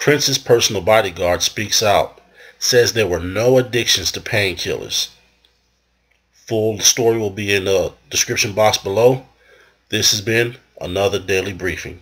Prince's personal bodyguard speaks out, says there were no addictions to painkillers. Full story will be in the description box below. This has been another daily briefing.